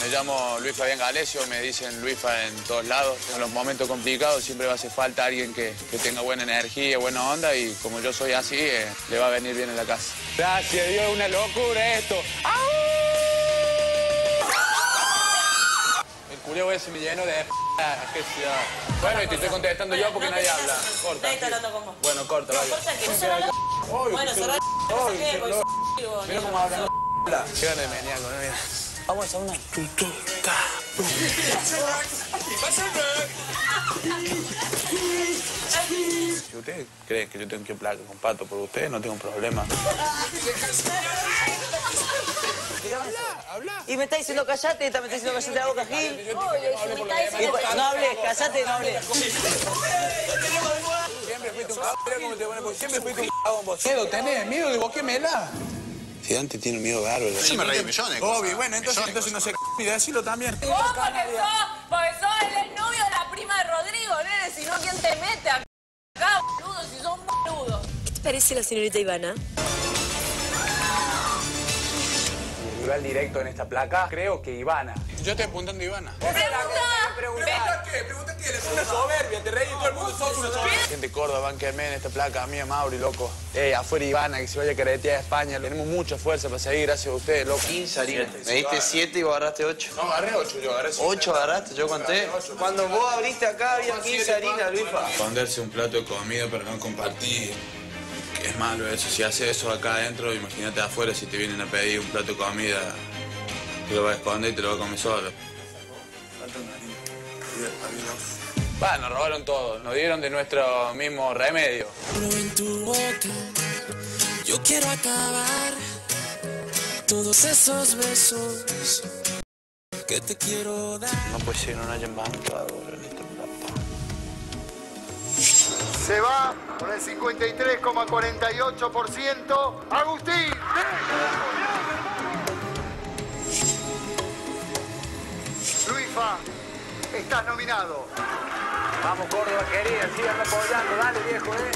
Me llamo Luis Fabián Galesio, me dicen Luisfa en todos lados. En los momentos complicados siempre va a hacer falta alguien que, que tenga buena energía, buena onda y como yo soy así, eh, le va a venir bien en la casa. Gracias, Dios, una locura esto. El culeo ese me lleno de... qué ciudad. Bueno, y te estoy contestando yo porque nadie habla. Corta. Nadie está hablando con vos. Bueno, corta, vaya. No habla- Bueno, cerrá Ay, ¿qué? que Porque no- digo, Mira cómo hablan. Qué ganas de menear con él. Vamos a hacer una... Si ustedes creen que yo tengo que hablar con Pato por ustedes, no tengo problema. Y me está diciendo callate, está- me está diciendo callate la boca, Gil. Pues, no hables, callate, no hables. Siempre fuiste un cagón, mira cómo te pones, porque siempre fuiste un cagón vos. ¿Qué lo tenés? ¿Miedo de boquemela? Si antes tiene miedo bárbaro. Yo me reí de millones. Obvio, bueno, entonces, entonces no sé y decirlo también. Vos porque sos, porque sos el novio de la prima de Rodrigo, nene, si no, ¿quién te mete acá, boludo, si son boludos? ¿Qué parece la señorita Ivana? Directo en esta placa, creo que Ivana. Yo estoy apuntando a Ivana. Pregunta. qué? ¿Pregunta qué? Es una soberbia, te reí y todo el mundo sos una soberbia. Gente de Córdoba, banquenme en esta placa, a mí, a Mauri, loco. Eh, afuera Ivana, que se vaya a caretear a España. Tenemos mucha fuerza para seguir, gracias a ustedes, loco. 15 harinas. Me diste 7 y vos agarraste 8. No, agarré ocho, yo agarré 8 agarraste, yo conté. Cuando vos abriste acá había 15 harinas, Luifa. Esconderse un plato de comida para no compartir. Es malo eso. Si haces eso acá adentro, imagínate afuera si te vienen a pedir un plato de comida. Te lo vas a esconder y te lo vas a comer solo. Va, nos robaron todo. Nos dieron de nuestro mismo remedio. en tu boca. Yo quiero acabar todos esos besos que te quiero dar. No puede ser, no hayan bancado en esta plata. Se va con el 53,48%. Agustín. Luifa, estás nominado. Vamos, Córdoba, querida, sigan apoyando. Dale, viejo, eh.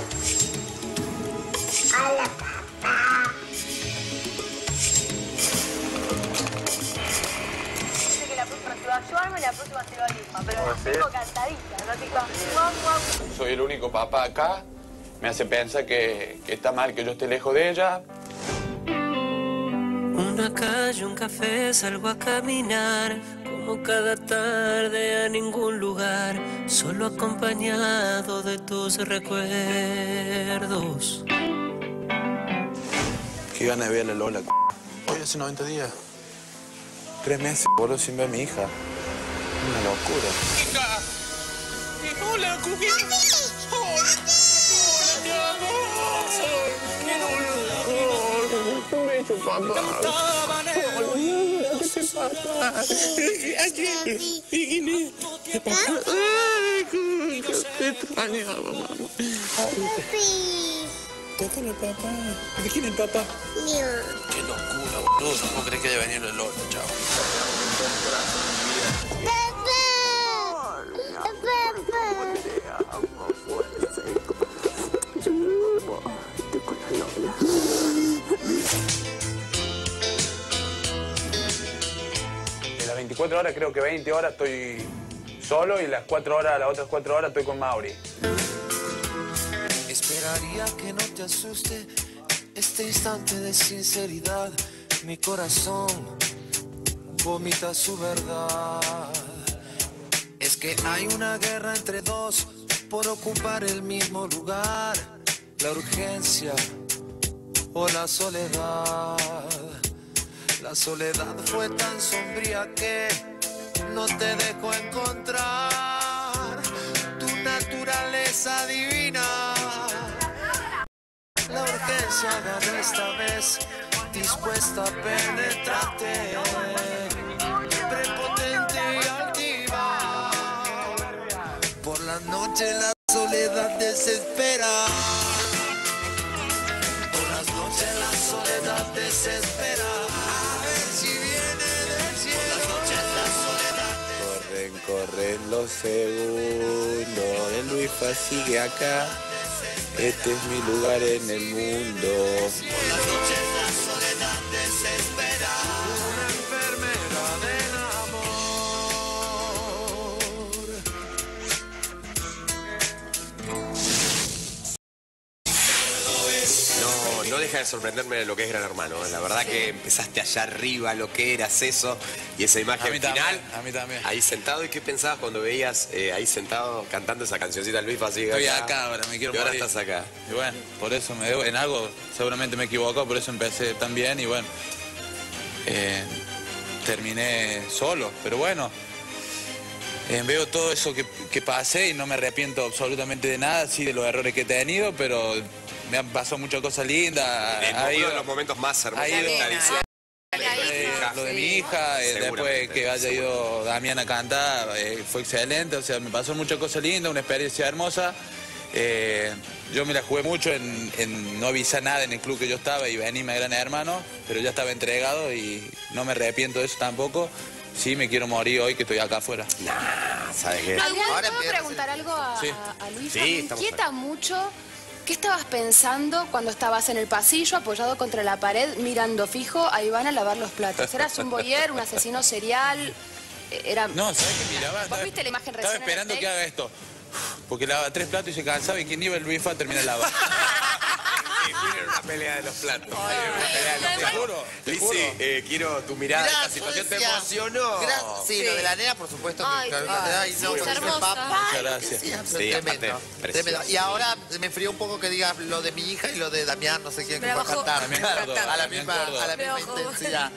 Dice que la próxima se va a Joarme y la próxima se va a Lima, pero la tengo cantadita, no te guau. Soy el único papá acá. Me hace pensar que, que está mal que yo esté lejos de ella. Una calle, un café, salgo a caminar, como cada tarde a ningún lugar, solo acompañado de tus recuerdos. Qué ganas de ver a la Lola. Hoy hace 90 días. Tres meses, boludo, sin ver a mi hija. Una locura. Hola, Cookie. Hola, te amo. Un beso, papá. Te extrañaba, mamá. Tócalo, papá. ¿De quién es papá? Qué locura, boludo. Puedo creer que haya venido el Lolo, chavo. 24 horas, creo que 20 horas estoy solo y las 4 horas, las otras 4 horas estoy con Mauri. Esperaría que no te asuste este instante de sinceridad. Mi corazón vomita su verdad. Es que hay una guerra entre dos por ocupar el mismo lugar. La urgencia o la soledad. La soledad fue tan sombría que no te dejó encontrar tu naturaleza divina. La urgencia ganó esta vez, dispuesta a penetrarte. Prepotente y altiva. Por la noche la soledad desespera. Por las noches la soledad desespera. Segundos. El Luisfa sigue acá. Este es mi lugar en el mundo. Deja de sorprenderme lo que es Gran Hermano. La verdad que empezaste allá arriba, lo que eras eso, y esa imagen A mí final. también, a mí también. Ahí sentado, ¿y qué pensabas cuando veías eh, ahí sentado cantando esa cancioncita Luis así? Estoy acá ahora, me quiero Y ahora morir. estás acá. Y bueno, por eso me debo, en algo seguramente me equivoco, por eso empecé tan bien y bueno, eh, terminé solo, pero bueno, eh, veo todo eso que, que pasé y no me arrepiento absolutamente de nada, sí de los errores que he tenido, pero me han pasado muchas cosas lindas. Ha uno ido- de los momentos más hermosos de edición. eh, lo de mi hija, eh, después que haya ido Damián a cantar, eh, fue excelente, o sea, me pasó muchas cosas lindas, una experiencia hermosa. Eh, yo me la jugué mucho en, en no avisar nada en el club que yo estaba y venirme a Gran Hermano, pero ya estaba entregado y no me arrepiento de eso tampoco. Sí, me quiero morir hoy que estoy acá afuera. Nah, ¿sabes qué? ¿puedo preguntar algo a, Sí. a-? Sí, Me inquieta mucho. ¿Qué estabas pensando cuando estabas en el pasillo apoyado contra la pared mirando fijo a Iván a lavar los platos? ¿Eras un boyer, un asesino serial? Eh, Era... No, ¿sabes qué miraba? ¿Vos Estaba- viste la imagen Estaba recién el esperando que haga esto. Porque lava tres platos y se cansaba y quien iba el Luis fa termina lavar. Tienen una pelea de los platos. Tienen una pelea de los Te platos. juro, te Lizzy, juro. eh, quiero tu mirada. Mirá, Esta situación te emocionó. Gra- sí, lo de la nena, por supuesto. que- Ay, no, con hermosa. papá, Muchas gracias. sí, Sí, tremendo, aparte, tremendo. precioso. Y ahora me enfrió un poco que digas lo de mi hija y lo de Damián, no sé quién, que fue a bajó. cantar. A la misma, a la bajó. intensidad.